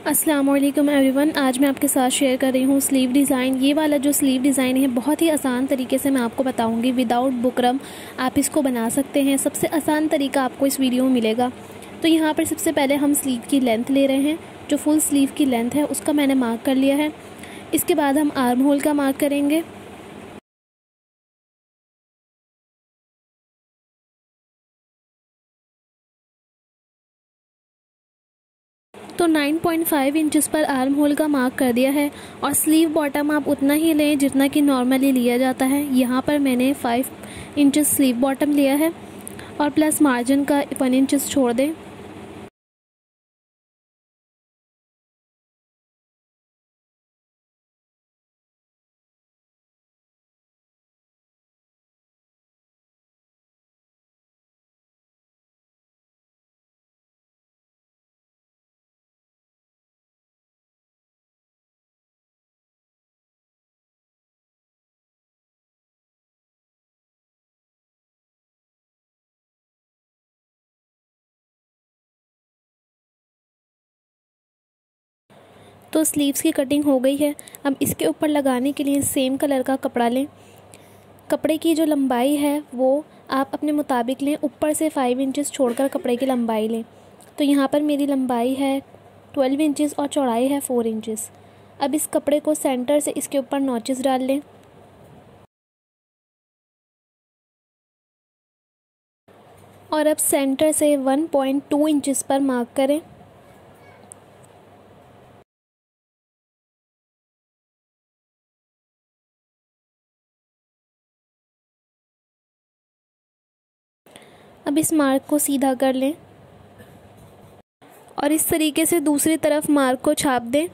वालेकुम एवरीवन आज मैं आपके साथ शेयर कर रही हूँ स्लीव डिज़ाइन ये वाला जो स्लीव डिज़ाइन है, बहुत ही आसान तरीके से मैं आपको बताऊँगी. विदाउट बुकरम आप इसको बना सकते हैं. सबसे आसान तरीका आपको इस वीडियो में मिलेगा. तो यहाँ पर सबसे पहले हम स्लीव की लेंथ ले रहे हैं. जो फुल स्लीव की लेंथ है, उसका मैंने मार्क कर लिया है. इसके बाद हम आर्म होल का मार्क करेंगे. तो 9.5 इंचेस पर आर्म होल का मार्क कर दिया है और स्लीव बॉटम आप उतना ही लें जितना कि नॉर्मली लिया जाता है। यहाँ पर मैंने 5 इंचेस स्लीव बॉटम लिया है और प्लस मार्जिन का वन इंचेस छोड़ दें। तो स्लीव्स की कटिंग हो गई है। अब इसके ऊपर लगाने के लिए सेम कलर का कपड़ा लें। कपड़े की जो लंबाई है, वो आप अपने मुताबिक लें, ऊपर से फाइव इंचेस छोड़कर कपड़े की लंबाई लें। तो यहाँ पर मेरी लंबाई है ट्वेल्व इंचेस और चौड़ाई है फ़ोर इंचेस अब इस कपड़े को सेंटर से इसके ऊपर नोचेस डाल लें। और अब सेंटर से 1.2 इंचेस पर मार्क करें। अब इस मार्क को सीधा कर लें। और इस तरीके से दूसरी तरफ़ मार्क को छाप दें।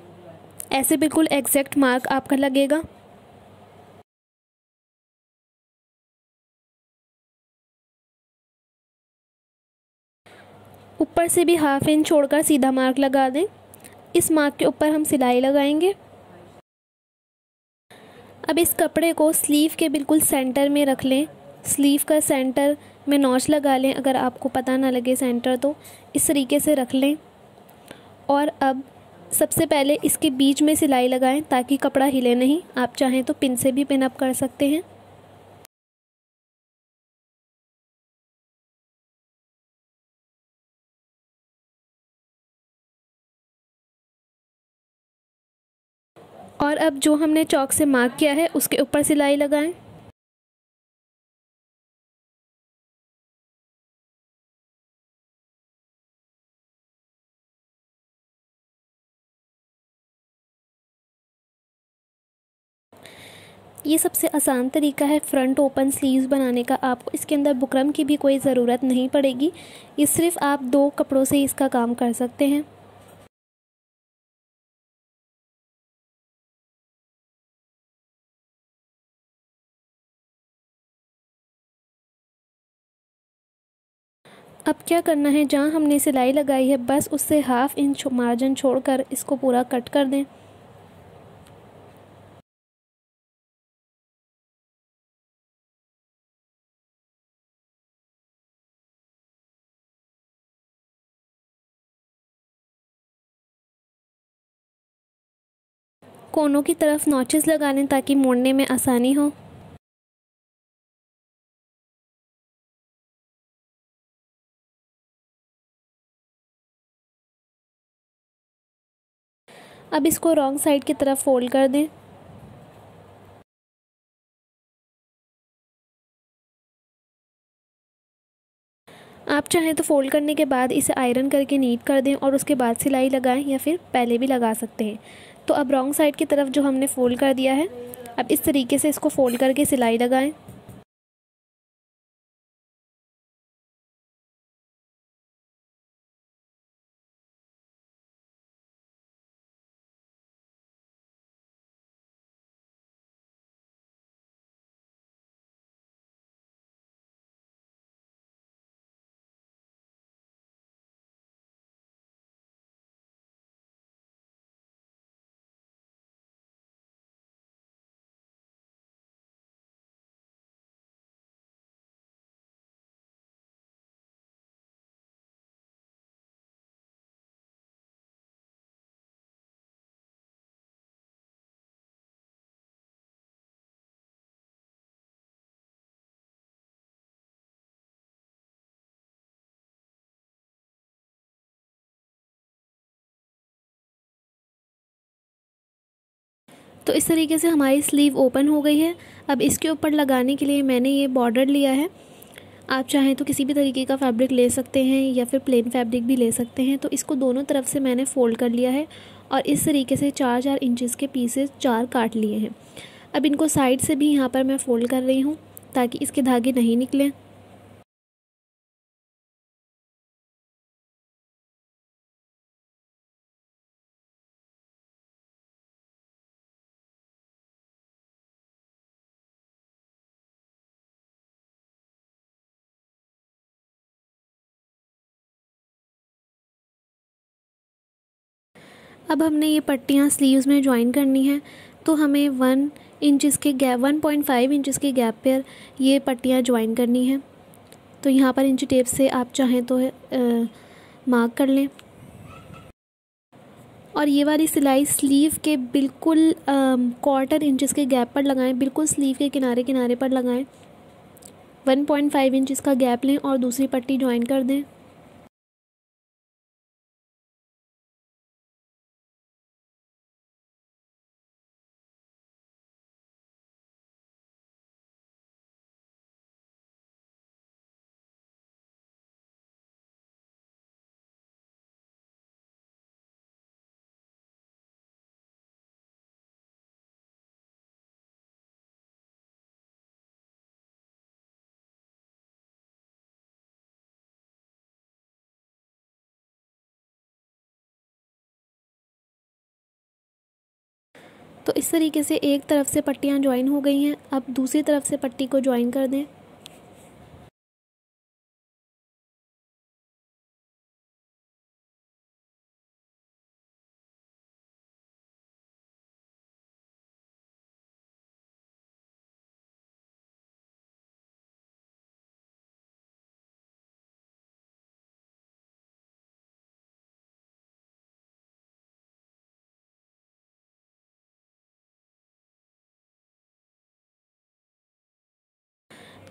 ऐसे बिल्कुल एग्जैक्ट मार्क आपका लगेगा। ऊपर से भी हाफ़ इंच छोड़कर सीधा मार्क लगा दें। इस मार्क के ऊपर हम सिलाई लगाएँगे। अब इस कपड़े को स्लीव के बिल्कुल सेंटर में रख लें। स्लीव का सेंटर में नॉच लगा लें, अगर आपको पता ना लगे सेंटर तो। इस तरीके से रख लें। और अब सबसे पहले इसके बीच में सिलाई लगाएँ, ताकि कपड़ा हिले नहीं। आप चाहें तो पिन से भी पिन अप कर सकते हैं। और अब जो हमने चौक से मार्क किया है, उसके ऊपर सिलाई लगाएँ। ये सबसे आसान तरीका है फ्रंट ओपन स्लीव्स बनाने का। आपको इसके अंदर बुकरम की भी कोई ज़रूरत नहीं पड़ेगी। ये सिर्फ़ आप दो कपड़ों से इसका काम कर सकते हैं। अब क्या करना है? जहाँ हमने सिलाई लगाई है, बस उससे हाफ़ इंच मार्जिन छोड़कर इसको पूरा कट कर दें। कोनों की तरफ़ नॉचेस लगा लें ताकि मोड़ने में आसानी हो। अब इसको रॉन्ग साइड की तरफ़ फोल्ड कर दें। आप चाहें तो फ़ोल्ड करने के बाद इसे आयरन करके नीट कर दें और उसके बाद सिलाई लगाएँ या फिर पहले भी लगा सकते हैं। तो अब रॉन्ग साइड की तरफ़ जो हमने फ़ोल्ड कर दिया है, अब इस तरीके से इसको फ़ोल्ड करके सिलाई लगाएँ। तो इस तरीके से हमारी स्लीव ओपन हो गई है। अब इसके ऊपर लगाने के लिए मैंने ये बॉर्डर लिया है। आप चाहें तो किसी भी तरीके का फैब्रिक ले सकते हैं या फिर प्लेन फैब्रिक भी ले सकते हैं। तो इसको दोनों तरफ़ से मैंने फ़ोल्ड कर लिया है और इस तरीके से चार चार इंचेस के पीसेस चार काट लिए हैं। अब इनको साइड से भी यहाँ पर मैं फ़ोल्ड कर रही हूँ ताकि इसके धागे नहीं निकलें। अब हमने ये पट्टियाँ स्लीव्स में ज्वाइन करनी है तो हमें वन इंचज़ के gap one point five inches के गैप पर ये पट्टियाँ ज्वाइन करनी है। तो यहाँ पर इंच टेप से आप चाहें तो मार्क कर लें। और ये वाली सिलाई स्लीव के बिल्कुल क्वार्टर इंचज़ के गैप पर लगाएँ, बिल्कुल स्लीव के किनारे किनारे पर लगाएँ। 1.5 इंचज़ का गैप लें और दूसरी पट्टी ज्वाइन कर दें। तो इस तरीके से एक तरफ़ से पट्टियाँ ज्वाइन हो गई हैं, अब दूसरी तरफ़ से पट्टी को ज्वाइन कर दें।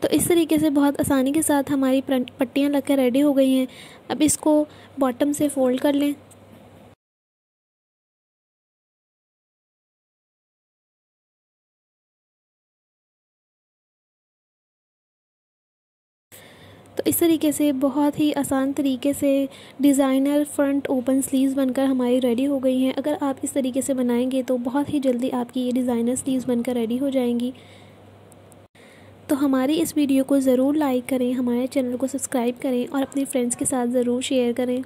तो इस तरीके से बहुत आसानी के साथ हमारी पट्टियाँ लग कर रेडी हो गई हैं। अब इसको बॉटम से फ़ोल्ड कर लें। तो इस तरीके से बहुत ही आसान तरीके से डिज़ाइनर फ्रंट ओपन स्लीव्स बनकर हमारी रेडी हो गई हैं। अगर आप इस तरीके से बनाएँगे तो बहुत ही जल्दी आपकी ये डिज़ाइनर स्लीव्स बनकर रेडी हो जाएँगी। तो हमारी इस वीडियो को ज़रूर लाइक करें, हमारे चैनल को सब्सक्राइब करें और अपने फ्रेंड्स के साथ ज़रूर शेयर करें।